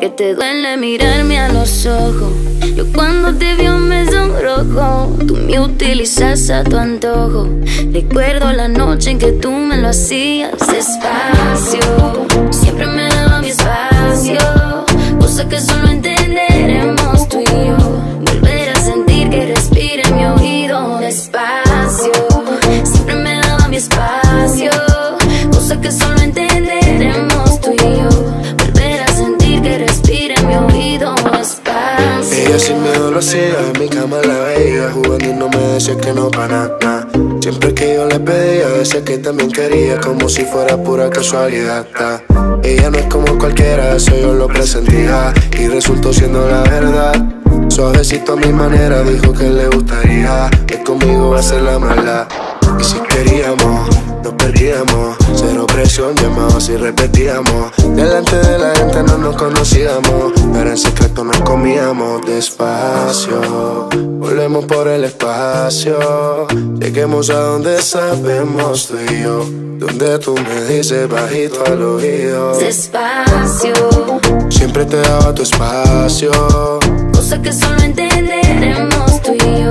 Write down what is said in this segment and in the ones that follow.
que te duele mirarme a los ojos. Yo cuando te veo me sonrojo. Tú me utilizas a tu antojo. Recuerdo la noche en que tú me lo hacías despacio. Siempre me daba mi espacio. Cosa que solo entenderemos tú y yo. Volver a sentir que respira en mi oído despacio. Siempre me daba mi espacio. Cosa que solo entenderemos cama la veía Jugando y no me decía que no para nada. Siempre que yo le pedía, decía que también quería Como si fuera pura casualidad. Ella no es como cualquiera, eso yo lo presentía Y resultó siendo la verdad. Suavecito a mi manera, dijo que le gustaría Que conmigo va a ser la maldad Llamados y repetíamos. Delante de la gente no nos conocíamos Pero en secreto nos comíamos despacio. Volvemos por el espacio Lleguemos a donde sabemos tú y yo. Donde tú me dices bajito al oído. Despacio. Siempre te daba tu espacio. Cosa que solo entenderemos tú y yo.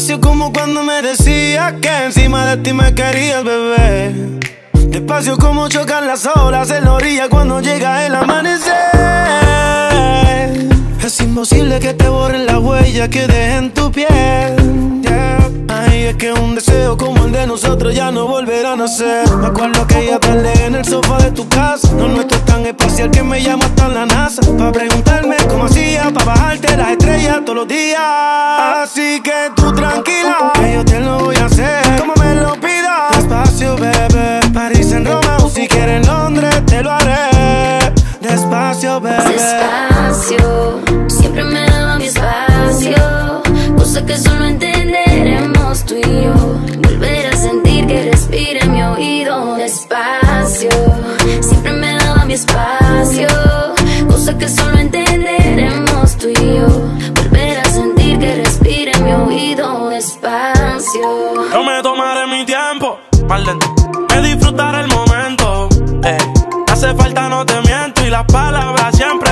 Despacio. Como cuando me decía que encima de ti me querías, bebé. Despacio como chocan las olas en la orilla cuando llega el amanecer. Es imposible que te borren la huella que deje en tu piel. yeah. Ay, es que un deseo como el de nosotros ya no volverá a nacer. Me acuerdo que ella tarde en el sofá de tu casa. No nuestro es tan espacial que me llama hasta la NASA. Pa' preguntarme cómo hacía, pa' bajarte las estrellas todos los días. Que tú tranquila,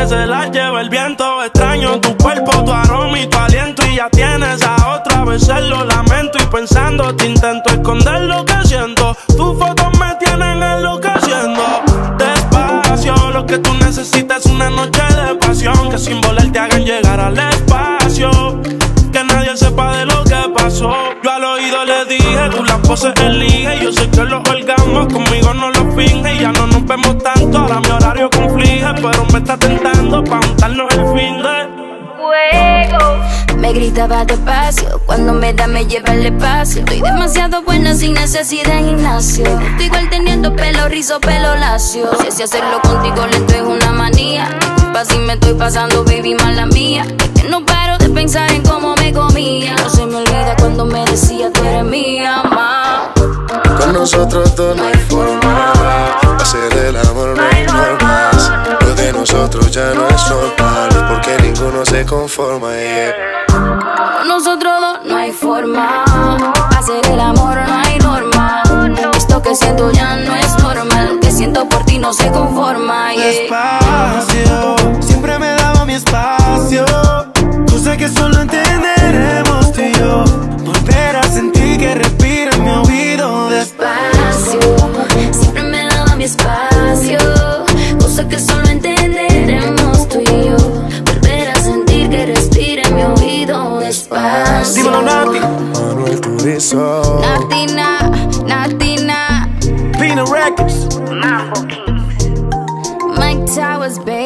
se las lleva el viento. Extraño tu cuerpo, tu aroma y tu aliento. Y ya tienes a otra, veces lo lamento. Y pensando, te intento esconder lo que siento. Tus fotos me tienen enloqueciendo. Despacio, lo que tú necesitas es una noche de pasión. Que sin volar te hagan llegar al espacio. Que nadie sepa de lo que pasó. Yo al oído le dije, tú las poses elige. Yo sé que los orgasmos conmigo no los finge. Ya no nos vemos tanto, ahora mi horario conflige. Pero me está tentando pa' juntarnos el fin de. Me gritaba despacio, cuando me da me lleva el espacio. Estoy demasiado buena sin necesidad de gimnasio. Estoy igual teniendo pelo rizo, pelo lacio. Sé si hacerlo contigo lento es una manía. Disculpa si me estoy pasando, baby, mala mía. Es que no paro de pensar en cómo me comía. No se me olvida cuando me decía tú eres mía, ma. Con nosotros dos no hay forma Hacer el amor no hay normas se conforma yeah. Con nosotros dos no hay forma. Hacer el amor no hay norma. Esto que siento ya no es normal. Lo que siento por ti no se conforma. yeah. Despacio, siempre me daba mi espacio. Cosa que solo entenderemos so. Nothing, nah, nothing, nah. Pina Records. Mambo Kings. Mike Towers, baby.